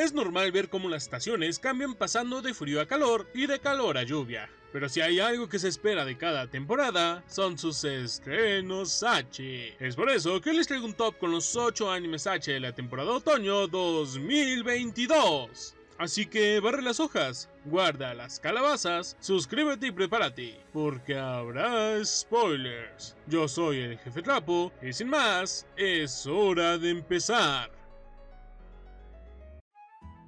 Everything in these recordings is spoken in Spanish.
es normal ver cómo las estaciones cambian pasando de frío a calor y de calor a lluvia. Pero si hay algo que se espera de cada temporada, son sus estrenos H. Es por eso que les traigo un top con los 8 animes H de la temporada otoño 2022. Así que barre las hojas, guarda las calabazas, suscríbete y prepárate, porque habrá spoilers. Yo soy el jefe Trapo y sin más, es hora de empezar.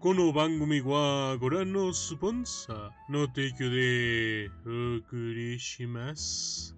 この番組はご覧のスポンサーの提供でお送りします。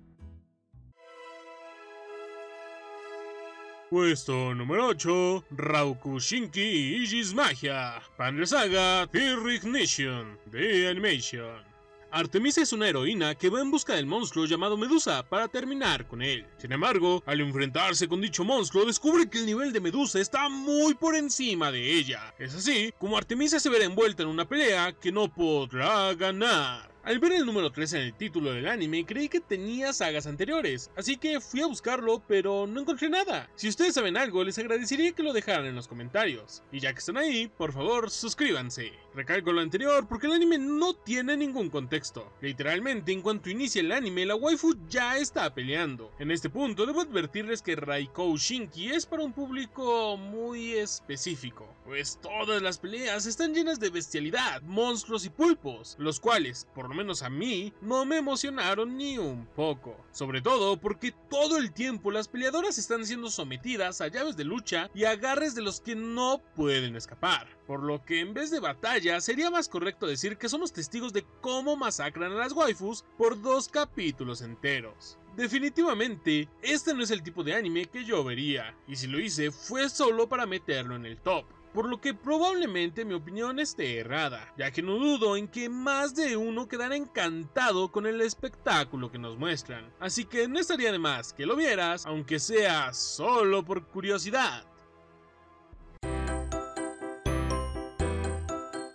Puesto número 8, Rauku Shinki Isis Magia, Panzer Saga Fear Ignition, de Animation. Artemisa es una heroína que va en busca del monstruo llamado Medusa para terminar con él. Sin embargo, al enfrentarse con dicho monstruo, descubre que el nivel de Medusa está muy por encima de ella. Es así como Artemisa se verá envuelta en una pelea que no podrá ganar. Al ver el número 3 en el título del anime, creí que tenía sagas anteriores, así que fui a buscarlo, pero no encontré nada. Si ustedes saben algo, les agradecería que lo dejaran en los comentarios. Y ya que están ahí, por favor, suscríbanse. Recalco lo anterior porque el anime no tiene ningún contexto. Literalmente, en cuanto inicia el anime, la waifu ya está peleando. En este punto, debo advertirles que Raikou Shinki es para un público muy específico, pues todas las peleas están llenas de bestialidad, monstruos y pulpos, los cuales, por lo menos a mí, no me emocionaron ni un poco. Sobre todo porque todo el tiempo las peleadoras están siendo sometidas a llaves de lucha y agarres de los que no pueden escapar. Por lo que en vez de batalla, sería más correcto decir que somos testigos de cómo masacran a las waifus por dos capítulos enteros. Definitivamente, este no es el tipo de anime que yo vería, y si lo hice fue solo para meterlo en el top por lo que probablemente mi opinión esté errada, ya que no dudo en que más de uno quedará encantado con el espectáculo que nos muestran, así que no estaría de más que lo vieras, aunque sea solo por curiosidad.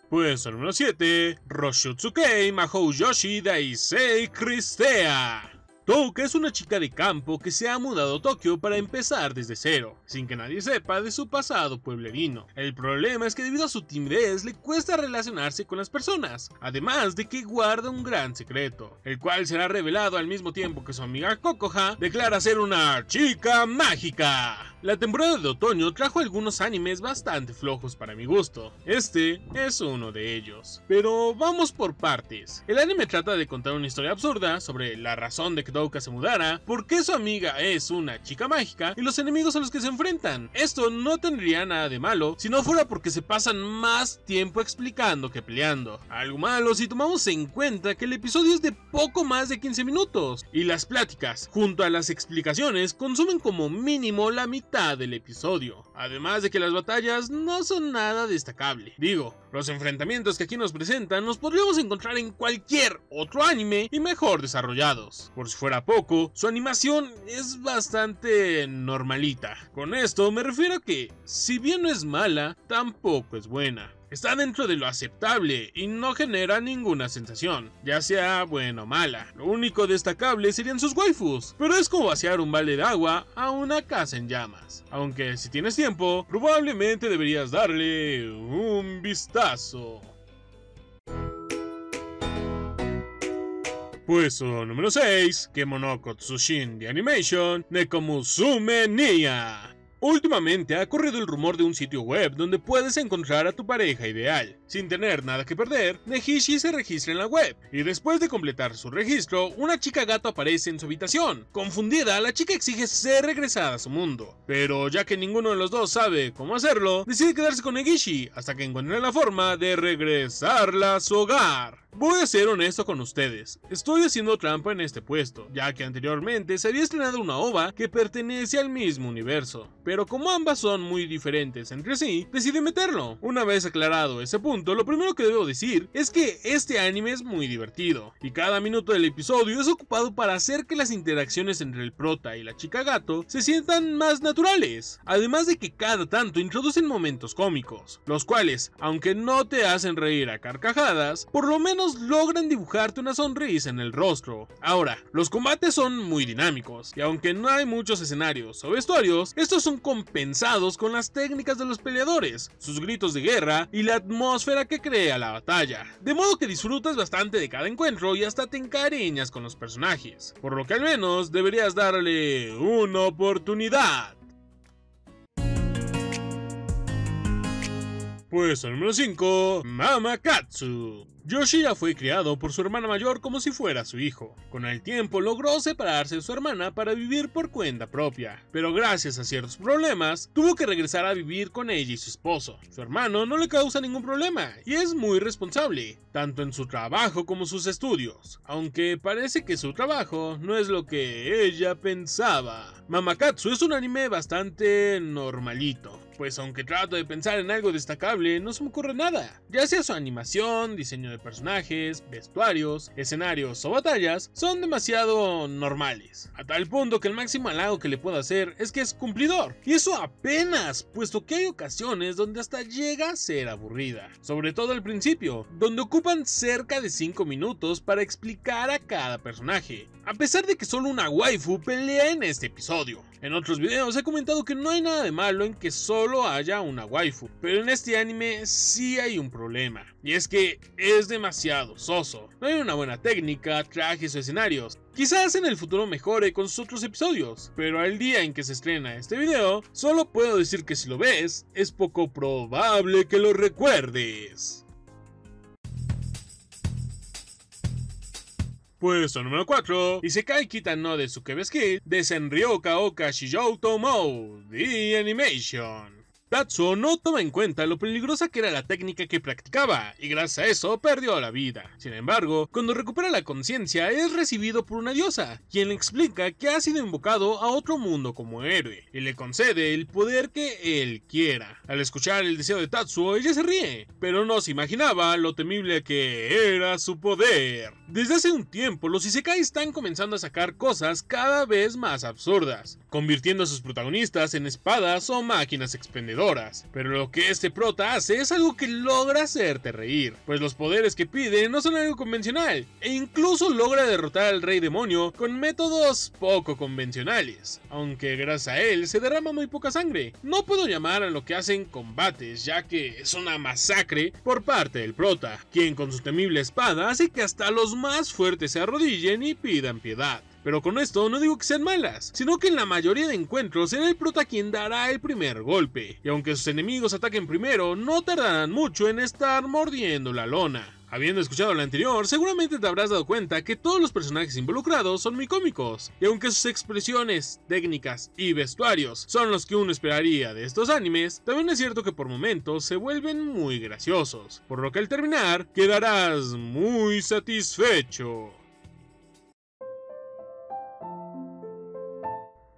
Puesto número 7, Roshutsukei Mahou Yoshi Daisei Cristea. Touka es una chica de campo que se ha mudado a Tokio para empezar desde cero, sin que nadie sepa de su pasado pueblerino. El problema es que debido a su timidez le cuesta relacionarse con las personas, además de que guarda un gran secreto, el cual será revelado al mismo tiempo que su amiga Kokoha declara ser una chica mágica. La temporada de otoño trajo algunos animes bastante flojos para mi gusto. Este es uno de ellos. Pero vamos por partes. El anime trata de contar una historia absurda sobre la razón de que Touka se mudara, por qué su amiga es una chica mágica y los enemigos a los que se enfrentan. Esto no tendría nada de malo si no fuera porque se pasan más tiempo explicando que peleando. Algo malo si tomamos en cuenta que el episodio es de poco más de 15 minutos y las pláticas junto a las explicaciones consumen como mínimo la mitad del episodio. Además de que las batallas no son nada destacable. Digo, los enfrentamientos que aquí nos presentan los podríamos encontrar en cualquier otro anime y mejor desarrollados. Por si fuera poco, su animación es bastante normalita. Con esto me refiero a que, si bien no es mala, tampoco es buena. Está dentro de lo aceptable y no genera ninguna sensación, ya sea buena o mala. Lo único destacable serían sus waifus, pero es como vaciar un balde de agua a una casa en llamas. Aunque si tienes tiempo, probablemente deberías darle un vistazo. Puesto número 6, Kemonoko Tsushin de Animation, Nekomusume Nia. Últimamente ha corrido el rumor de un sitio web donde puedes encontrar a tu pareja ideal. Sin tener nada que perder, Nehishi se registra en la web, y después de completar su registro, una chica gato aparece en su habitación. Confundida, la chica exige ser regresada a su mundo, pero ya que ninguno de los dos sabe cómo hacerlo, decide quedarse con Negishi hasta que encuentre la forma de regresarla a su hogar. Voy a ser honesto con ustedes, estoy haciendo trampa en este puesto, ya que anteriormente se había estrenado una OVA que pertenece al mismo universo, pero como ambas son muy diferentes entre sí, decidí meterlo. Una vez aclarado ese punto, lo primero que debo decir es que este anime es muy divertido, y cada minuto del episodio es ocupado para hacer que las interacciones entre el prota y la chica gato se sientan más naturales, además de que cada tanto introducen momentos cómicos, los cuales, aunque no te hacen reír a carcajadas, por lo menos logran dibujarte una sonrisa en el rostro. Ahora, los combates son muy dinámicos, y aunque no hay muchos escenarios o vestuarios, estos son compensados con las técnicas de los peleadores, sus gritos de guerra y la atmósfera que crea la batalla. De modo que disfrutas bastante de cada encuentro y hasta te encariñas con los personajes, por lo que al menos deberías darle una oportunidad. Puesto número 5, Mamakatsu. Yoshida fue criado por su hermana mayor como si fuera su hijo. Con el tiempo logró separarse de su hermana para vivir por cuenta propia, pero gracias a ciertos problemas tuvo que regresar a vivir con ella y su esposo. Su hermano no le causa ningún problema y es muy responsable, tanto en su trabajo como sus estudios, aunque parece que su trabajo no es lo que ella pensaba. Mamakatsu es un anime bastante normalito, pues aunque trato de pensar en algo destacable, no se me ocurre nada. Ya sea su animación, diseño de personajes, vestuarios, escenarios o batallas son demasiado normales, a tal punto que el máximo halago que le puedo hacer es que es cumplidor, y eso apenas, puesto que hay ocasiones donde hasta llega a ser aburrida, sobre todo al principio, donde ocupan cerca de 5 minutos para explicar a cada personaje, a pesar de que solo una waifu pelea en este episodio. En otros videos he comentado que no hay nada de malo en que solo haya una waifu, pero en este anime sí hay un problema, y es que es demasiado soso. No hay una buena técnica, trajes o escenarios. Quizás en el futuro mejore con sus otros episodios, pero al día en que se estrena este video, solo puedo decir que si lo ves, es poco probable que lo recuerdes. Puesto número 4. Isekai Kitano de Sukebeski de Senryoka Oka Shijou The Animation. Tatsuo no toma en cuenta lo peligrosa que era la técnica que practicaba, y gracias a eso perdió la vida. Sin embargo, cuando recupera la conciencia es recibido por una diosa, quien le explica que ha sido invocado a otro mundo como héroe, y le concede el poder que él quiera. Al escuchar el deseo de Tatsuo, ella se ríe, pero no se imaginaba lo temible que era su poder. Desde hace un tiempo, los Isekai están comenzando a sacar cosas cada vez más absurdas, convirtiendo a sus protagonistas en espadas o máquinas expendedoras pero lo que este prota hace es algo que logra hacerte reír, pues los poderes que pide no son algo convencional, e incluso logra derrotar al rey demonio con métodos poco convencionales, aunque gracias a él se derrama muy poca sangre. No puedo llamar a lo que hacen combates, ya que es una masacre por parte del prota, quien con su temible espada hace que hasta los más fuertes se arrodillen y pidan piedad. Pero con esto no digo que sean malas, sino que en la mayoría de encuentros será el prota quien dará el primer golpe, y aunque sus enemigos ataquen primero, no tardarán mucho en estar mordiendo la lona. Habiendo escuchado lo anterior, seguramente te habrás dado cuenta que todos los personajes involucrados son muy cómicos, y aunque sus expresiones, técnicas y vestuarios son los que uno esperaría de estos animes, también es cierto que por momentos se vuelven muy graciosos, por lo que al terminar quedarás muy satisfecho.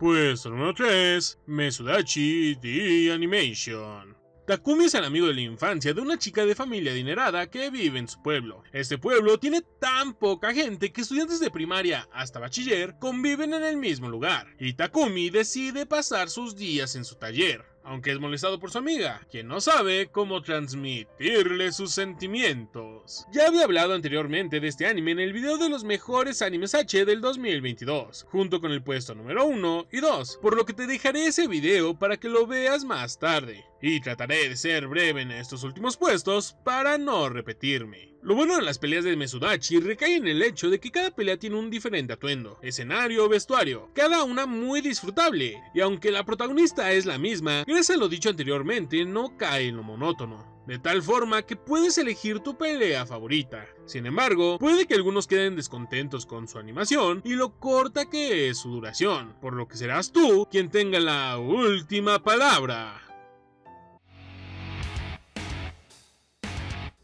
Puesto número 3, Mesudachi The Animation. Takumi es el amigo de la infancia de una chica de familia adinerada que vive en su pueblo. Este pueblo tiene tan poca gente que estudiantes de primaria hasta bachiller conviven en el mismo lugar, y Takumi decide pasar sus días en su taller aunque es molestado por su amiga, quien no sabe cómo transmitirle sus sentimientos. Ya había hablado anteriormente de este anime en el video de los mejores animes H del 2022, junto con el puesto número 1 y 2, por lo que te dejaré ese video para que lo veas más tarde. Y trataré de ser breve en estos últimos puestos para no repetirme. Lo bueno de las peleas de Mesudachi recae en el hecho de que cada pelea tiene un diferente atuendo, escenario o vestuario, cada una muy disfrutable, y aunque la protagonista es la misma, gracias a lo dicho anteriormente no cae en lo monótono de tal forma que puedes elegir tu pelea favorita. Sin embargo, puede que algunos queden descontentos con su animación y lo corta que es su duración, por lo que serás tú quien tenga la última palabra.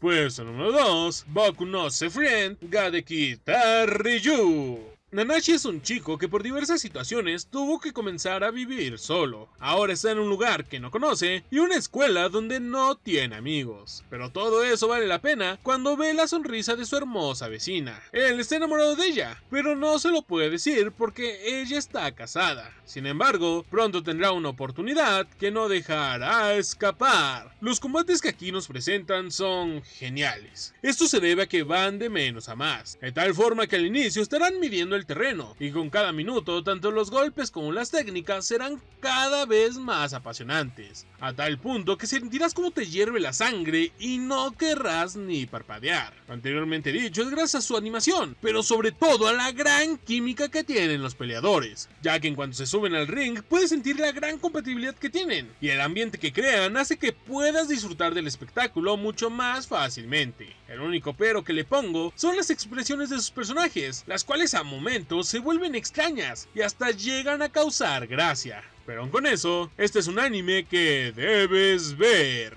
Puesto número 2, Boku no se Friend Gadeki Ryu. Nanashi es un chico que por diversas situaciones tuvo que comenzar a vivir solo. Ahora está en un lugar que no conoce y una escuela donde no tiene amigos. Pero todo eso vale la pena cuando ve la sonrisa de su hermosa vecina. Él está enamorado de ella, pero no se lo puede decir porque ella está casada. Sin embargo, pronto tendrá una oportunidad que no dejará escapar. Los combates que aquí nos presentan son geniales. Esto se debe a que van de menos a más, de tal forma que al inicio estarán midiendo el terreno, y con cada minuto tanto los golpes como las técnicas serán cada vez más apasionantes, a tal punto que sentirás como te hierve la sangre y no querrás ni parpadear. Anteriormente dicho es gracias a su animación, pero sobre todo a la gran química que tienen los peleadores, ya que en cuanto se suben al ring puedes sentir la gran compatibilidad que tienen, y el ambiente que crean hace que puedas disfrutar del espectáculo mucho más fácilmente. El único pero que le pongo son las expresiones de sus personajes, las cuales a momentos se vuelven extrañas y hasta llegan a causar gracia. Pero con eso, este es un anime que debes ver.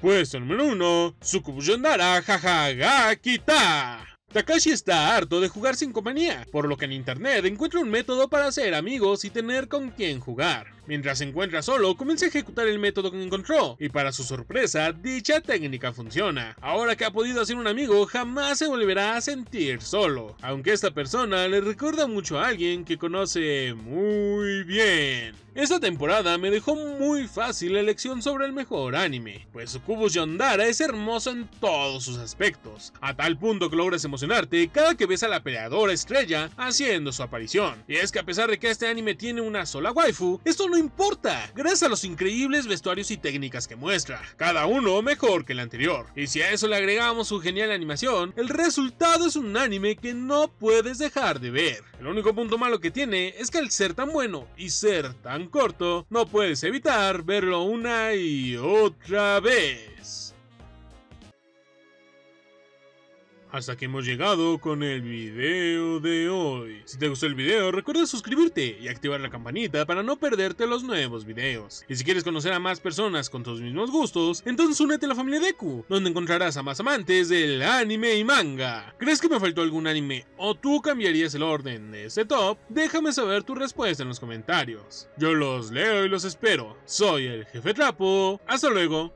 Puesto número 1, Sukubu Yondara Jajaga Kita. Takashi está harto de jugar sin compañía, por lo que en internet encuentra un método para hacer amigos y tener con quien jugar. Mientras se encuentra solo, comienza a ejecutar el método que encontró, y para su sorpresa, dicha técnica funciona. Ahora que ha podido hacer un amigo, jamás se volverá a sentir solo, aunque esta persona le recuerda mucho a alguien que conoce muy bien. Esta temporada me dejó muy fácil la elección sobre el mejor anime, pues Sucubus Yondara es hermoso en todos sus aspectos, a tal punto que logras emocionarte cada que ves a la peleadora estrella haciendo su aparición. Y es que a pesar de que este anime tiene una sola waifu, esto no importa, gracias a los increíbles vestuarios y técnicas que muestra, cada uno mejor que el anterior. Y si a eso le agregamos su genial animación, el resultado es un anime que no puedes dejar de ver. El único punto malo que tiene es que al ser tan bueno y ser tan corto, no puedes evitar verlo una y otra vez. Hasta que hemos llegado con el video de hoy. Si te gustó el video, recuerda suscribirte y activar la campanita para no perderte los nuevos videos. Y si quieres conocer a más personas con tus mismos gustos, entonces únete a la familia Deku, donde encontrarás a más amantes del anime y manga. ¿Crees que me faltó algún anime o tú cambiarías el orden de este top? Déjame saber tu respuesta en los comentarios. Yo los leo y los espero. Soy el jefe Trapo. Hasta luego.